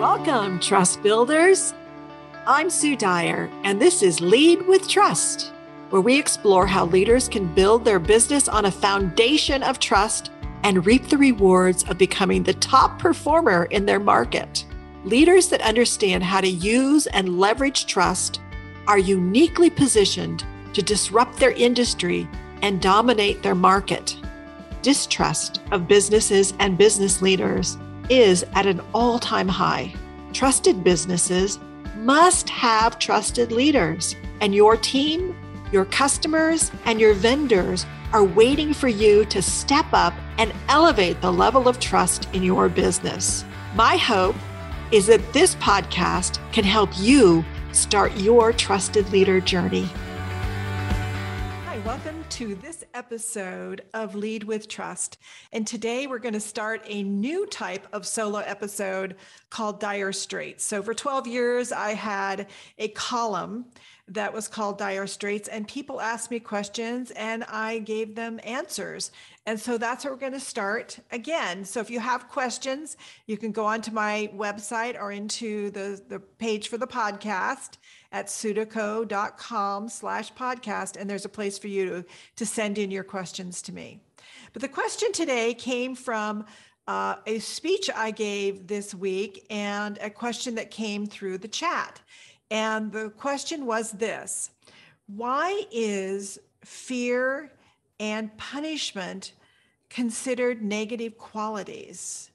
Welcome, Trust Builders. I'm Sue Dyer, and this is Lead with Trust, where we explore how leaders can build their business on a foundation of trust and reap the rewards of becoming the top performer in their market. Leaders that understand how to use and leverage trust are uniquely positioned to disrupt their industry and dominate their market. Distrust of businesses and business leaders is at an all time high. Trusted businesses must have trusted leaders, and your team, your customers, and your vendors are waiting for you to step up and elevate the level of trust in your business. My hope is that this podcast can help you start your trusted leader journey. Welcome to this episode of Lead with Trust. And today we're going to start a new type of solo episode called Dyer Straights. So, for 12 years, I had a column that was called Dyer Straights, and people asked me questions and I gave them answers. And so that's what we're going to start again. So if you have questions, you can go onto my website or into the, the page for the podcast at sudyco.com slash podcast. And there's a place for you to, to send in your questions to me. But the question today came from uh, a speech I gave this week and a question that came through the chat. And the question was this Why is fear and punishment considered negative qualities?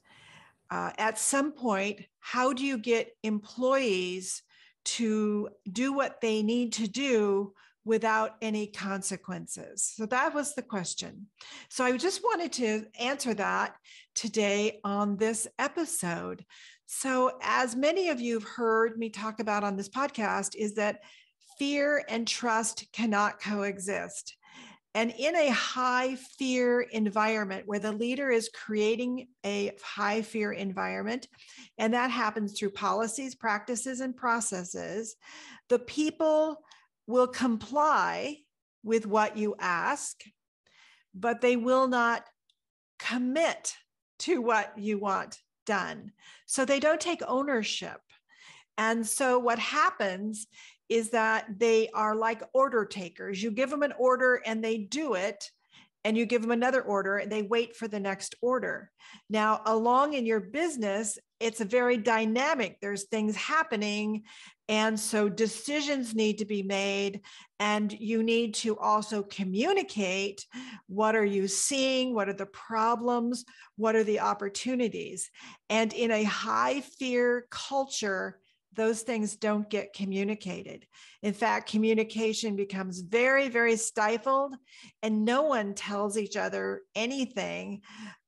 Uh, at some point, how do you get employees to do what they need to do without any consequences? So that was the question. So I just wanted to answer that today on this episode. So, as many of you have heard me talk about on this podcast, is that fear and trust cannot coexist. And in a high fear environment where the leader is creating a high fear environment, and that happens through policies, practices, and processes, the people will comply with what you ask, but they will not commit to what you want done. So they don't take ownership. And so what happens is that they are like order takers. You give them an order and they do it, and you give them another order and they wait for the next order. Now, along in your business, it's a very dynamic, there's things happening. And so decisions need to be made, and you need to also communicate what are you seeing? What are the problems? What are the opportunities? And in a high fear culture, those things don't get communicated. In fact, communication becomes very, very stifled, and no one tells each other anything,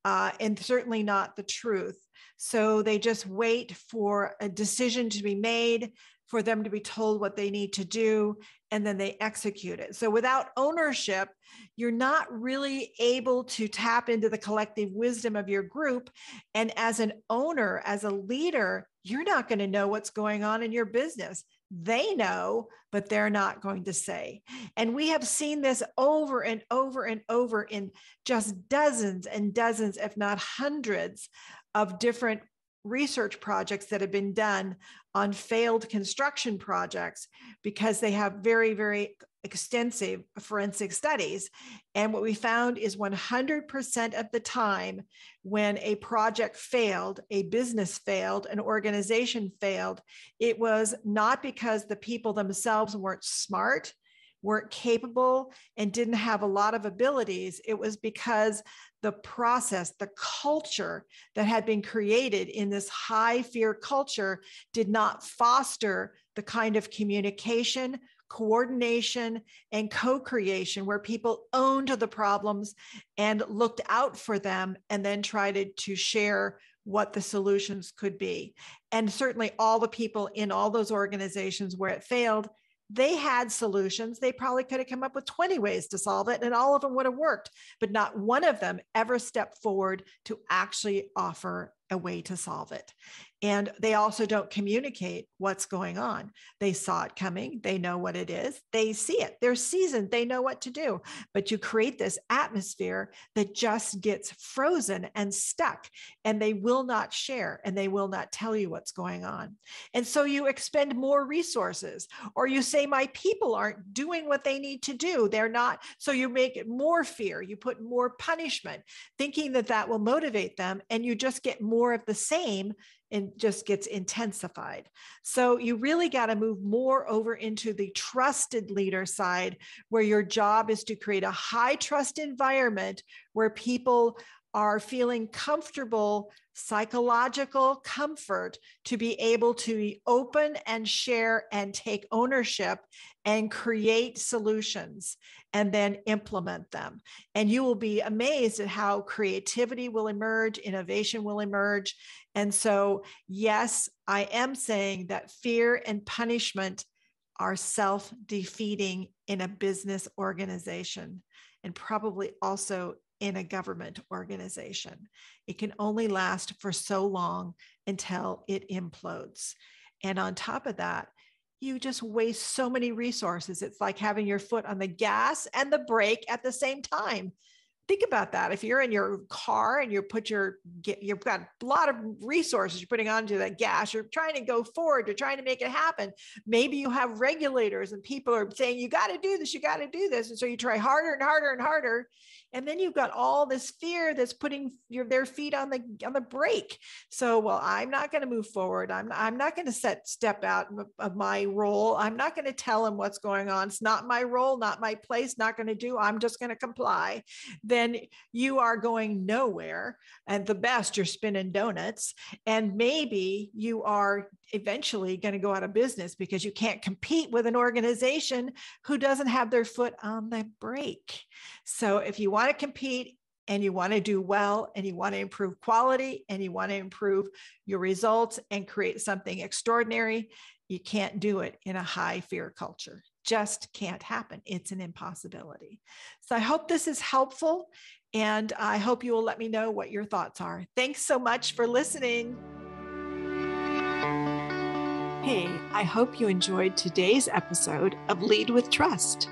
uh, and certainly not the truth. So they just wait for a decision to be made, for them to be told what they need to do, and then they execute it. So without ownership, you're not really able to tap into the collective wisdom of your group. And as an owner, as a leader, you're not going to know what's going on in your business. They know, but they're not going to say. And we have seen this over and over and over in just dozens and dozens, if not hundreds, of different research projects that have been done on failed construction projects because they have very, very extensive forensic studies. And what we found is 100% of the time when a project failed, a business failed, an organization failed, it was not because the people themselves weren't smart weren't capable and didn't have a lot of abilities. It was because the process, the culture that had been created in this high fear culture did not foster the kind of communication, coordination, and co creation where people owned the problems and looked out for them and then tried to share what the solutions could be. And certainly, all the people in all those organizations where it failed they had solutions. They probably could have come up with 20 ways to solve it, and all of them would have worked. But not one of them ever stepped forward to actually offer a way to solve it. And they also don't communicate what's going on. They saw it coming. They know what it is. They see it. They're seasoned. They know what to do. But you create this atmosphere that just gets frozen and stuck, and they will not share and they will not tell you what's going on. And so you expend more resources, or you say, My people aren't doing what they need to do. They're not. So you make it more fear. You put more punishment, thinking that that will motivate them. And you just get more of the same and just gets intensified. So you really got to move more over into the trusted leader side where your job is to create a high trust environment where people are feeling comfortable, psychological comfort to be able to be open and share and take ownership and create solutions and then implement them. And you will be amazed at how creativity will emerge, innovation will emerge. And so, yes, I am saying that fear and punishment are self defeating in a business organization and probably also in a government organization. It can only last for so long until it implodes. And on top of that, you just waste so many resources. It's like having your foot on the gas and the brake at the same time think about that if you're in your car and you put your get you've got a lot of resources you're putting onto that gas you're trying to go forward you're trying to make it happen maybe you have regulators and people are saying you got to do this you got to do this and so you try harder and harder and harder and then you've got all this fear that's putting your their feet on the on the brake. So well i'm not going to move forward. I'm i'm not going to set step out of my role. I'm not going to tell them what's going on. It's not my role not my place not going to do. I'm just going to comply. Then you are going nowhere. And the best you're spinning donuts. And maybe you are eventually going to go out of business because you can't compete with an organization who doesn't have their foot on the brake. So if you want to compete and you want to do well and you want to improve quality and you want to improve your results and create something extraordinary, you can't do it in a high fear culture. Just can't happen. It's an impossibility. So I hope this is helpful and I hope you will let me know what your thoughts are. Thanks so much for listening. Hey, I hope you enjoyed today's episode of Lead with Trust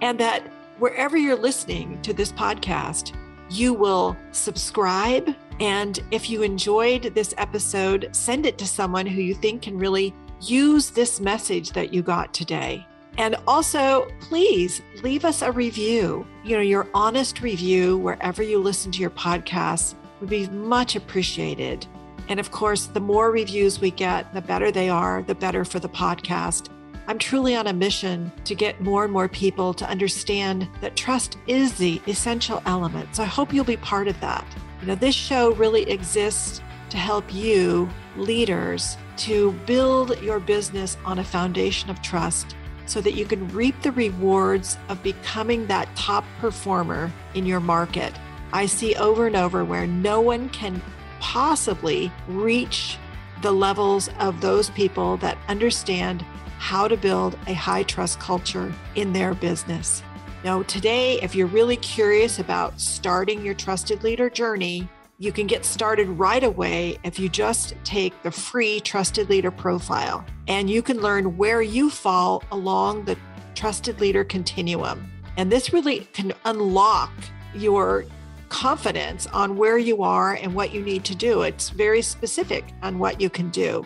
and that wherever you're listening to this podcast, you will subscribe. And if you enjoyed this episode, send it to someone who you think can really use this message that you got today. And also, please leave us a review. You know, your honest review wherever you listen to your podcasts would be much appreciated. And of course, the more reviews we get, the better they are, the better for the podcast. I'm truly on a mission to get more and more people to understand that trust is the essential element. So I hope you'll be part of that. You know, this show really exists to help you, leaders, to build your business on a foundation of trust so that you can reap the rewards of becoming that top performer in your market. I see over and over where no one can possibly reach the levels of those people that understand how to build a high trust culture in their business. Now, today, if you're really curious about starting your trusted leader journey, you can get started right away if you just take the free trusted leader profile and you can learn where you fall along the trusted leader continuum. And this really can unlock your confidence on where you are and what you need to do. It's very specific on what you can do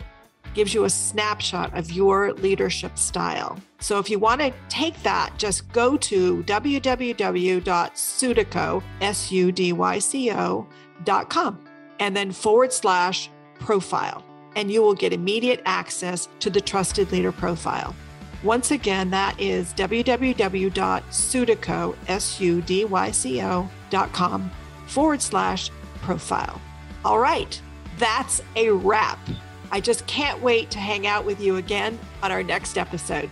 gives you a snapshot of your leadership style. So if you want to take that, just go to www.sudyco, S-U-D-Y-C-O.com, and then forward slash profile, and you will get immediate access to the Trusted Leader Profile. Once again, that is www.sudyco, S-U-D-Y-C-O.com forward slash profile. All right, that's a wrap. I just can't wait to hang out with you again on our next episode.